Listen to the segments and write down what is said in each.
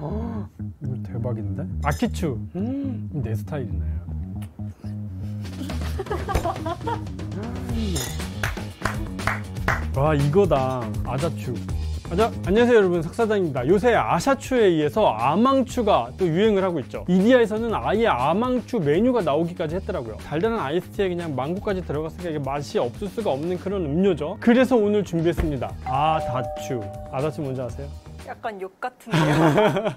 헉, 이거 대박인데? 아키추. 음, 내 스타일이네. 와 이거다. 아자추. 아자, 안녕하세요 여러분. 석사장입니다. 요새 아샤추에 의해서 아망추가 또 유행을 하고 있죠. 이디야에서는 아예 아망추 메뉴가 나오기까지 했더라고요. 달달한 아이스티에 그냥 망고까지 들어갔으니까 이게 맛이 없을 수가 없는 그런 음료죠. 그래서 오늘 준비했습니다. 아다추. 아다추 뭔지 아세요? 약간 욕 같은데요.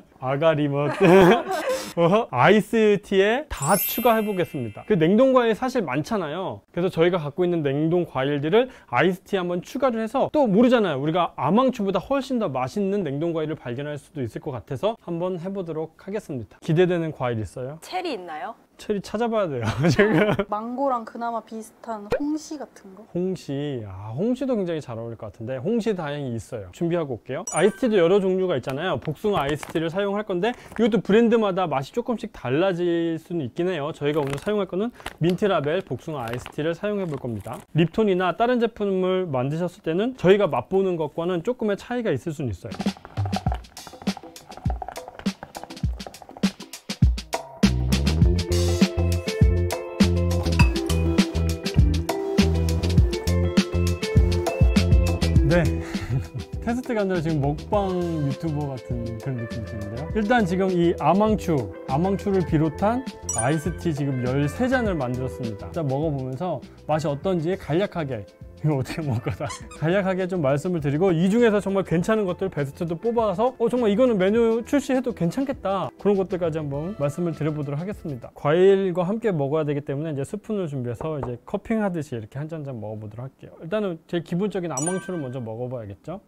아가리멋 어, 아이스티에 다 추가해 보겠습니다 그 냉동 과일 사실 많잖아요 그래서 저희가 갖고 있는 냉동 과일들을 아이스티에 한번 추가를 해서 또 모르잖아요 우리가 아망추보다 훨씬 더 맛있는 냉동 과일을 발견할 수도 있을 것 같아서 한번 해보도록 하겠습니다 기대되는 과일 있어요? 체리 있나요? 체리 찾아봐야 돼요 지금. 망고랑 그나마 비슷한 홍시 같은 거? 홍시. 아 홍시도 굉장히 잘 어울릴 것 같은데 홍시 다행히 있어요. 준비하고 올게요. 아이스티도 여러 종류가 있잖아요. 복숭아 아이스티를 사용할 건데 이것도 브랜드마다 맛이 조금씩 달라질 수는 있긴 해요. 저희가 오늘 사용할 거는 민트라벨 복숭아 아이스티를 사용해 볼 겁니다. 립톤이나 다른 제품을 만드셨을 때는 저희가 맛보는 것과는 조금의 차이가 있을 수는 있어요 테스트가 아니라 지금 먹방 유튜버 같은 그런 느낌이 드는데요. 일단 지금 이 아망추, 아망추를 비롯한 아이스티 지금 13잔을 만들었습니다. 일단 먹어보면서 맛이 어떤지 간략하게 이거 어떻게 먹거나 간략하게 좀 말씀을 드리고 이 중에서 정말 괜찮은 것들 베스트도 뽑아서 어 정말 이거는 메뉴 출시해도 괜찮겠다 그런 것들까지 한번 말씀을 드려보도록 하겠습니다 과일과 함께 먹어야 되기 때문에 이제 스푼을 준비해서 이제 커핑하듯이 이렇게 한 잔 잔 먹어보도록 할게요 일단은 제일 기본적인 아망추를 먼저 먹어봐야겠죠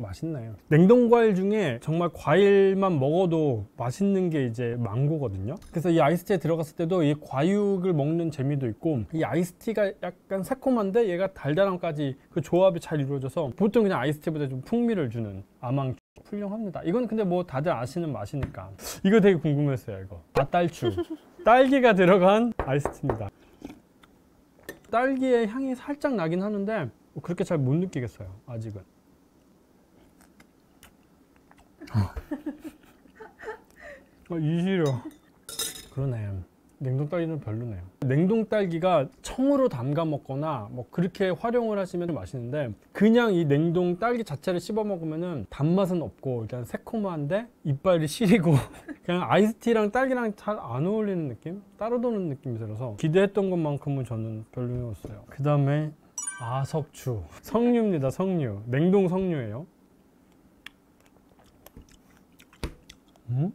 맛있네요. 냉동 과일 중에 정말 과일만 먹어도 맛있는 게 이제 망고거든요. 그래서 이 아이스티에 들어갔을 때도 이 과육을 먹는 재미도 있고 이 아이스티가 약간 새콤한데 얘가 달달함까지 그 조합이 잘 이루어져서 보통 그냥 아이스티보다 좀 풍미를 주는 아망 훌륭합니다. 이건 근데 뭐 다들 아시는 맛이니까 이거 되게 궁금했어요. 이거 아딸추 딸기가 들어간 아이스티입니다. 딸기의 향이 살짝 나긴 하는데 그렇게 잘 못 느끼겠어요. 아직은. 어, 이시려. 그러네. 냉동 딸기는 별로네요. 냉동 딸기가 청으로 담가 먹거나 뭐 그렇게 활용을 하시면 맛있는데 그냥 이 냉동 딸기 자체를 씹어 먹으면은 단맛은 없고 일단 새콤한데 이빨이 시리고 그냥 아이스티랑 딸기랑 잘 안 어울리는 느낌? 따로 도는 느낌이 들어서 기대했던 것만큼은 저는 별로였어요. 그 다음에 아석추 석류입니다. 석류. 냉동 석류예요. 음?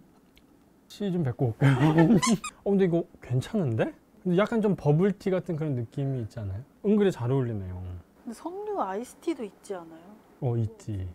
씨좀 뱉고 올게요. 어, 근데 이거 괜찮은데? 근데 약간 좀 버블티 같은 그런 느낌이 있잖아요. 은근히 잘 어울리네요. 근데 석류 아이스티도 있지 않아요? 어, 있지.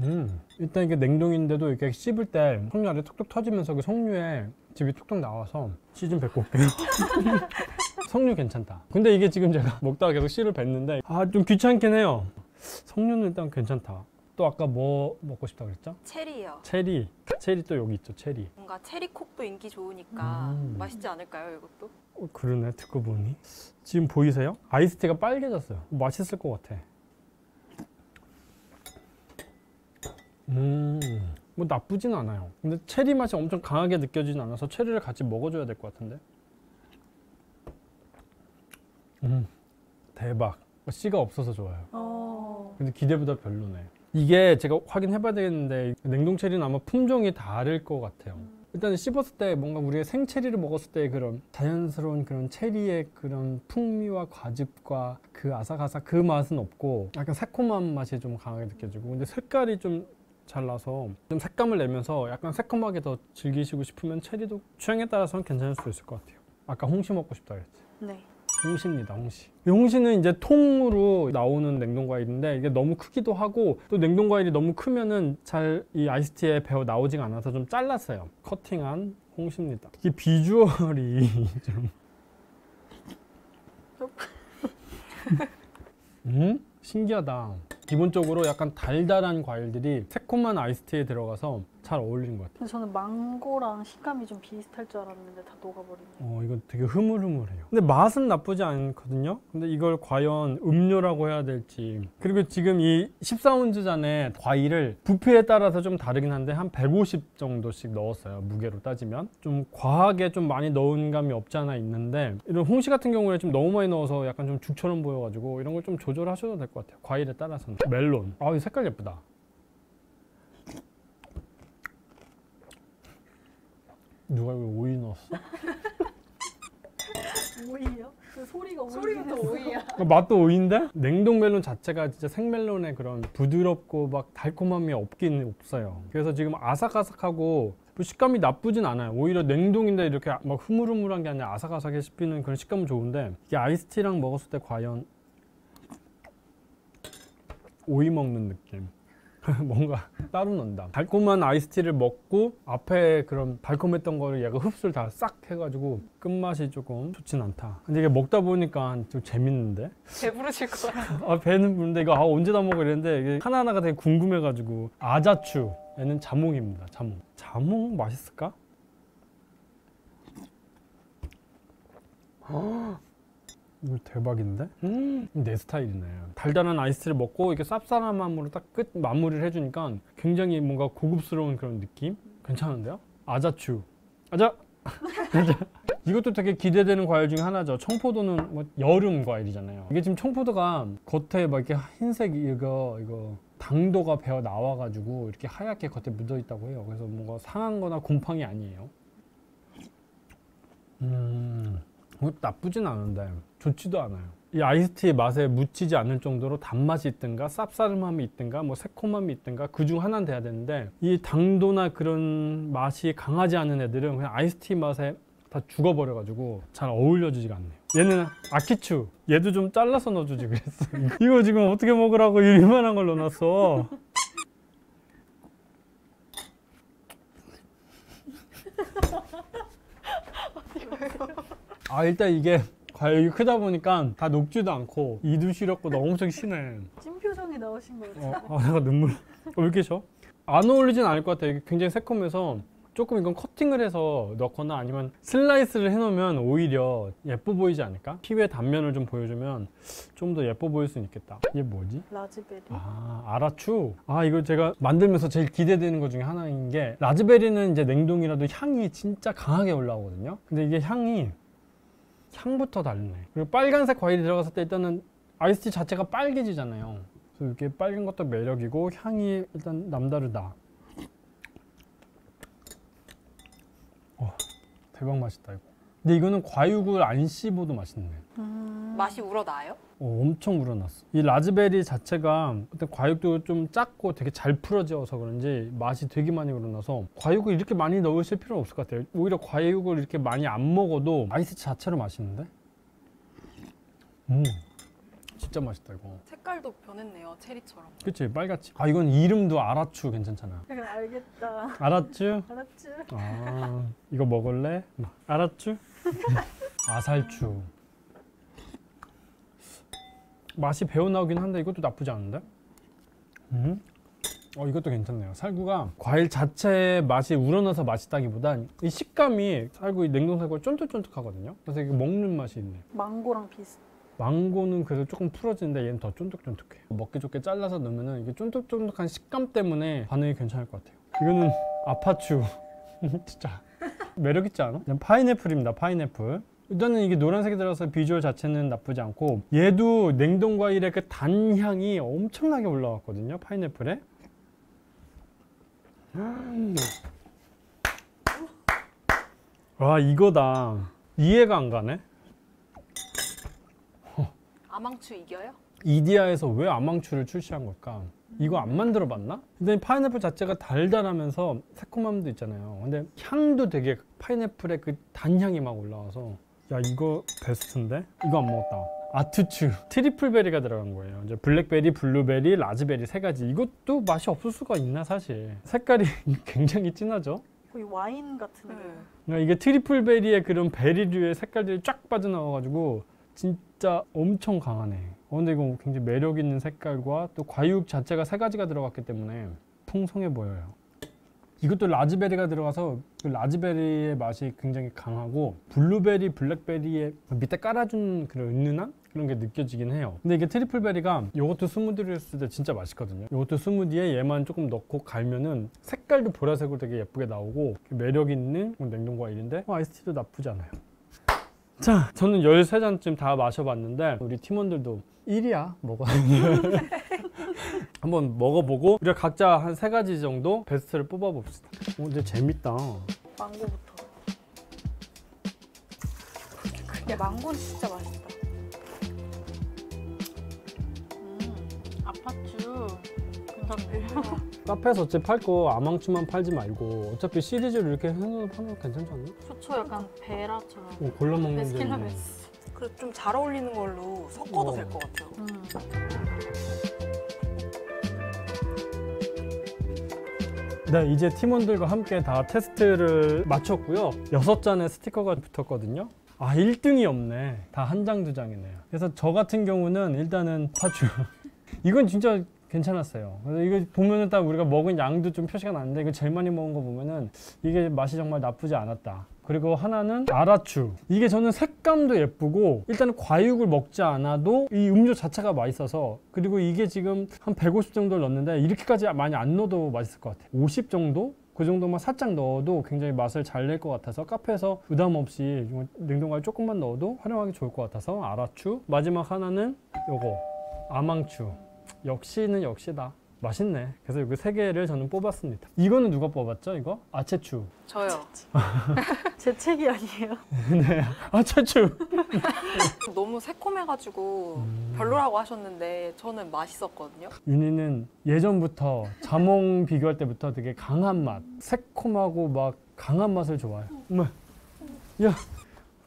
음, 일단 이게 냉동인데도 이렇게 씹을 때 석류 아래 톡톡 터지면서 그 석류에 즙이 톡톡 나와서 씨 좀 뱉고 올게요. 석류 괜찮다. 근데 이게 지금 제가 먹다가 계속 씨를 뱉는데 아, 좀 귀찮긴 해요. 석류는 일단 괜찮다. 또 아까 뭐 먹고 싶다 그랬죠? 체리요. 체리. 체리 또 여기 있죠, 체리. 뭔가 체리콕도 인기 좋으니까 음. 맛있지 않을까요, 이것도? 어, 그러네 듣고 보니 지금 보이세요? 아이스티가 빨개졌어요 맛있을 것 같아 음 뭐 나쁘진 않아요 근데 체리 맛이 엄청 강하게 느껴지진 않아서 체리를 같이 먹어줘야 될 것 같은데 음 대박 씨가 없어서 좋아요 어... 근데 기대보다 별로네 이게 제가 확인해 봐야 되겠는데 냉동 체리는 아마 품종이 다를 것 같아요. 일단 씹었을 때 뭔가 우리가 생체리를 먹었을 때 그런 자연스러운 그런 체리의 그런 풍미와 과즙과 그 아삭아삭 그 맛은 없고 약간 새콤한 맛이 좀 강하게 느껴지고 근데 색깔이 좀잘 나서 좀 색감을 내면서 약간 새콤하게 더 즐기시고 싶으면 체리도 취향에 따라서는 괜찮을 수 있을 것 같아요. 아까 홍시 먹고 싶다 그랬지. 네. 홍시입니다, 홍시. 이 홍시는 이제 통으로 나오는 냉동 과일인데 이게 너무 크기도 하고 또 냉동 과일이 너무 크면은 잘 이 아이스티에 배어 나오지가 않아서 좀 잘랐어요. 커팅한 홍시입니다. 이 비주얼이 좀 음? 신기하다. 기본적으로 약간 달달한 과일들이 새콤한 아이스티에 들어가서 잘 어울리는 것 같아요. 근데 저는 망고랑 식감이 좀 비슷할 줄 알았는데 다 녹아버리네요. 어, 이거 되게 흐물흐물해요. 근데 맛은 나쁘지 않거든요. 근데 이걸 과연 음료라고 해야 될지. 그리고 지금 이 14온즈 잔에 과일을 부피에 따라서 좀 다르긴 한데 한 150 정도씩 넣었어요. 무게로 따지면. 좀 과하게 좀 많이 넣은 감이 없지 않아 있는데 이런 홍시 같은 경우에 좀 너무 많이 넣어서 약간 좀 죽처럼 보여가지고 이런 걸 좀 조절하셔도 될 것 같아요. 과일에 따라서는. 멜론. 아, 이 색깔 예쁘다. 누가 이거 오이 넣었어? 오이요? 그 소리가 오이. 소리가 또 오이야. 그 맛도 오이인데 냉동 멜론 자체가 진짜 생 멜론의 그런 부드럽고 막 달콤함이 없긴 없어요. 그래서 지금 아삭아삭하고 뭐 식감이 나쁘진 않아요. 오히려 냉동인데 이렇게 막 흐물흐물한 게 아니라 아삭아삭해 씹히는 그런 식감은 좋은데 이게 아이스티랑 먹었을 때 과연 오이 먹는 느낌. 뭔가 따로 논다. 달콤한 아이스티를 먹고 앞에 그런 달콤했던 거를 얘가 흡수를 다 싹 해가지고 끝맛이 조금 좋진 않다. 근데 이게 먹다 보니까 좀 재밌는데? 배부르실 것 같아요. 아 배는 부른데 이거 아 언제 다 먹어 이랬는데 이게 하나하나가 되게 궁금해가지고 아자추 얘는 자몽입니다 자몽 자몽 맛있을까? 헉, 이거 대박인데? 음, 내 스타일이네 달달한 아이스를 먹고 이게 쌉싸름함으로 딱 끝 마무리를 해주니까 굉장히 뭔가 고급스러운 그런 느낌? 괜찮은데요? 아자추 아자 아자 이것도 되게 기대되는 과일 중에 하나죠. 청포도는 뭐 여름 과일이잖아요. 이게 지금 청포도가 겉에 막 이렇게 흰색 이거 이거 당도가 배어 나와가지고 이렇게 하얗게 겉에 묻어 있다고 해요. 그래서 뭔가 상한거나 곰팡이 아니에요. 음, 뭐 나쁘진 않은데 좋지도 않아요. 이 아이스티의 맛에 묻히지 않을 정도로 단맛이 있든가 쌉싸름함이 있든가 뭐 새콤함이 있든가 그 중 하나는 돼야 되는데 이 당도나 그런 맛이 강하지 않은 애들은 그냥 아이스티 맛에 다 죽어버려 가지고 잘 어울려지지가 않네요. 얘는 아키추. 얘도 좀 잘라서 넣어주지 그랬어. 이거 지금 어떻게 먹으라고 이만한 걸 넣어놨어. 아 일단 이게 과육이 크다 보니까 다 녹지도 않고 이도 시렵고 너 엄청 심해. 찐 표정이 나오신 것 같아요. 어, 아, 내가 눈물. 어, 왜 이렇게 셔? 안 어울리진 않을 것 같아. 굉장히 새콤해서 조금 이건 커팅을 해서 넣거나 아니면 슬라이스를 해놓으면 오히려 예뻐 보이지 않을까? 피부의 단면을 좀 보여주면 좀 더 예뻐 보일 수 있겠다. 이게 뭐지? 라즈베리. 아, 아라추. 아, 이거 제가 만들면서 제일 기대되는 것 중에 하나인 게 라즈베리는 이제 냉동이라도 향이 진짜 강하게 올라오거든요. 근데 이게 향이 향부터 다르네. 그리고 빨간색 과일이 들어갔을 때 일단은 아이스티 자체가 빨개지잖아요. 그래서 이렇게 빨간 것도 매력이고 향이 일단 남다르다. 어, 대박 맛있다 이거. 근데 이거는 과육을 안 씹어도 맛있네. 음. 맛이 우러나요? 어, 엄청 우러났어. 이 라즈베리 자체가 어떤 과육도 좀 작고 되게 잘 풀어져서 그런지 맛이 되게 많이 우러나서 과육을 이렇게 많이 넣으실 필요는 없을 것 같아요. 오히려 과육을 이렇게 많이 안 먹어도 아이스 자체로 맛있는데? 음, 진짜 맛있다 이거. 색깔도 변했네요. 체리처럼. 그치 빨갛지. 아 이건 이름도 아라추 괜찮잖아. 그냥 알겠다. 아라추? 알았지? 아 이거 먹을래? 아라추? 아살추. 맛이 배어 나오긴 한데 이것도 나쁘지 않은데? 음? 어 이것도 괜찮네요. 살구가 과일 자체의 맛이 우러나서 맛있다기보단 이 식감이 살구 이 냉동 살구가 쫀득쫀득하거든요. 그래서 이게 먹는 맛이 있네. 망고랑 비슷. 망고는 그래도 조금 풀어지는데 얘는 더 쫀득쫀득해. 먹기 좋게 잘라서 넣으면 이게 쫀득쫀득한 식감 때문에 반응이 괜찮을 것 같아요. 이거는 아파추. 진짜 매력 있지 않아? 그냥 파인애플입니다. 파인애플. 일단은 이게 노란색이 들어서 비주얼 자체는 나쁘지 않고 얘도 냉동 과일의 그 단향이 엄청나게 올라왔거든요. 파인애플에. 와 이거다. 이해가 안 가네. 아망추 이겨요? 이디야에서 왜 아망추를 출시한 걸까? 이거 안 만들어 봤나? 근데 파인애플 자체가 달달하면서 새콤함도 있잖아요. 근데 향도 되게 파인애플의 그 단향이 막 올라와서 야 이거 베스트인데? 이거 안 먹었다. 아트추 triple berry가 들어간 거예요. 이제 블랙베리, 블루베리, 라즈베리 세 가지. 이것도 맛이 없을 수가 있나 사실. 색깔이 굉장히 진하죠. 거의 와인 같은데. 네. 그러니까 이게 triple berry의 그런 베리류의 색깔들이 쫙 빠져나와가지고 진짜 엄청 강하네. 어, 근데 이거 굉장히 매력 있는 색깔과 또 과육 자체가 세 가지가 들어갔기 때문에 풍성해 보여요. 이것도 라즈베리가 들어가서 그 라즈베리의 맛이 굉장히 강하고 블루베리, 블랙베리의 밑에 깔아준 그런 은은함 그런 게 느껴지긴 해요. 근데 이게 triple berry가 요거트 스무디를 했을 때 진짜 맛있거든요. 요거트 스무디에 얘만 조금 넣고 갈면은 색깔도 보라색으로 되게 예쁘게 나오고 매력 있는 냉동 과일인데 어, 아이스티도 나쁘지 않아요. 자, 저는 13잔쯤 다 마셔봤는데 우리 팀원들도 1이야 먹어. 한번 먹어보고 우리가 각자 한 세 가지 정도 베스트를 뽑아봅시다. 오, 근데 재밌다. 망고부터. 근데 망고는 진짜 맛있다. 음, 아파추. 괜찮네요. 카페에서 어차피 팔거 아망추만 팔지 말고 어차피 시리즈로 이렇게 거 괜찮지 않나? 초초 약간 베라처럼. 뭐 골라 먹는 데 베스킨라빈스. 그래서 좀잘 어울리는 걸로 섞어도 어. 될것 같아요. 음. 네, 이제 팀원들과 함께 다 테스트를 마쳤고요. 여섯 잔의 스티커가 붙었거든요. 아, 1등이 없네. 다 한 장, 두 장이네요. 그래서 저 같은 경우는 일단은 파주. 이건 진짜 괜찮았어요. 그래서 이거 보면은 딱 우리가 먹은 양도 좀 표시가 나는데 이거 제일 많이 먹은 거 보면은 이게 맛이 정말 나쁘지 않았다. 그리고 하나는 아라추. 이게 저는 색감도 예쁘고 일단은 과육을 먹지 않아도 이 음료 자체가 맛있어서 그리고 이게 지금 한 150 정도를 넣는데 이렇게까지 많이 안 넣어도 맛있을 것 같아요. 50 정도? 그 정도만 살짝 넣어도 굉장히 맛을 잘 낼 것 같아서 카페에서 부담 없이 냉동과일 조금만 넣어도 활용하기 좋을 것 같아서 아라추. 마지막 하나는 요거 아망추. 역시는 역시다. 맛있네. 그래서 이거 세 개를 저는 뽑았습니다. 이거는 누가 뽑았죠? 이거 아체추. 저요. 제 책이 아니에요. 아체추. 너무 새콤해가지고 별로라고 하셨는데 저는 맛있었거든요. 윤희는 예전부터 자몽 비교할 때부터 되게 강한 맛, 새콤하고 막 강한 맛을 좋아해요. 어머, 야.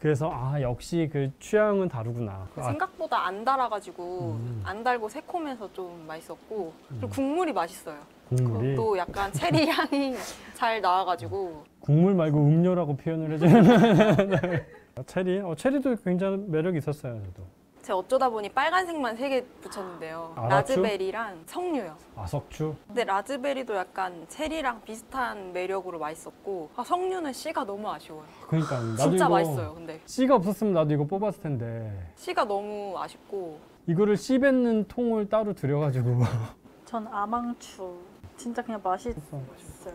그래서 아 역시 그 취향은 다르구나. 아, 생각보다 안 달아가지고 음. 안 달고 새콤해서 좀 맛있었고 그리고 음. 국물이 맛있어요. 국물이 또 약간 체리 향이 잘 나와가지고 국물 말고 음료라고 표현을 해주는 네. 체리, 어, 체리도 굉장히 매력 있었어요, 저도. 제가 어쩌다 보니 빨간색만 세 개 붙였는데요. 아라추? 라즈베리랑 석류요. 아석추. 근데 라즈베리도 약간 체리랑 비슷한 매력으로 맛있었고 아, 석류는 씨가 너무 아쉬워요. 그러니까 나도 진짜 이거 맛있어요. 근데 씨가 없었으면 나도 이거 뽑았을 텐데 씨가 너무 아쉽고 이거를 씨 뱉는 통을 따로 들여가지고 전 아망추. 진짜 그냥 맛이 있어요.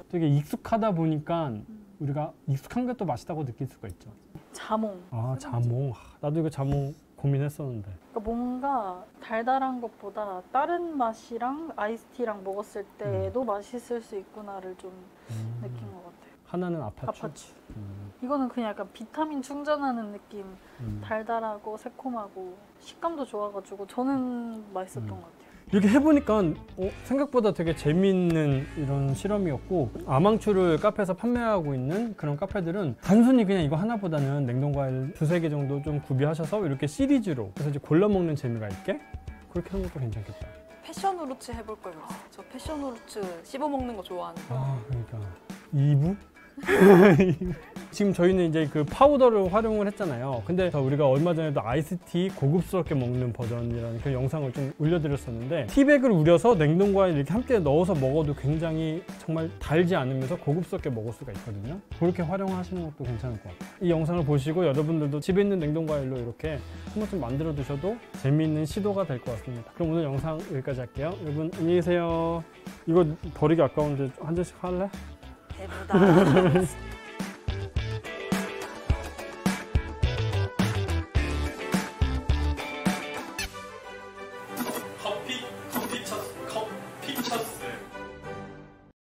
되게 익숙하다 보니까 우리가 익숙한 게 또 맛있다고 느낄 수가 있죠. 자몽. 아 자몽. 하, 나도 이거 자몽 고민했었는데. 그러니까 뭔가 달달한 것보다 다른 맛이랑 아이스티랑 먹었을 때도 맛있을 수 있구나를 좀 음. 느낀 것 같아요. 하나는 아파추. 아파추. 음, 이거는 그냥 약간 비타민 충전하는 느낌. 음. 달달하고 새콤하고 식감도 좋아가지고 저는 맛있었던 음. 것 같아요. 이렇게 해보니까 어, 생각보다 되게 재미있는 이런 실험이었고 아망추를 카페에서 판매하고 있는 그런 카페들은 단순히 그냥 이거 하나보다는 냉동과일 두세 개 정도 좀 구비하셔서 이렇게 시리즈로 그래서 이제 골라 먹는 재미가 있게 그렇게 하는 것도 괜찮겠다. 패션 후르츠 해볼 걸 그랬어요. 저 패션 후르츠 씹어 먹는 거 좋아하는 거. 아 그러니까 2부? 지금 저희는 이제 그 파우더를 활용을 했잖아요. 근데 우리가 얼마 전에도 아이스티 고급스럽게 먹는 버전이라는 그 영상을 좀 올려드렸었는데 티백을 우려서 냉동과일 이렇게 함께 넣어서 먹어도 굉장히 정말 달지 않으면서 고급스럽게 먹을 수가 있거든요. 그렇게 활용하시는 것도 괜찮을 것 같아요. 이 영상을 보시고 여러분들도 집에 있는 냉동과일로 이렇게 한 번쯤 만들어 두셔도 재미있는 시도가 될 것 같습니다. 그럼 오늘 영상 여기까지 할게요. 여러분 안녕히 계세요. 이거 버리기 아까운데 한 잔씩 할래? 배부다.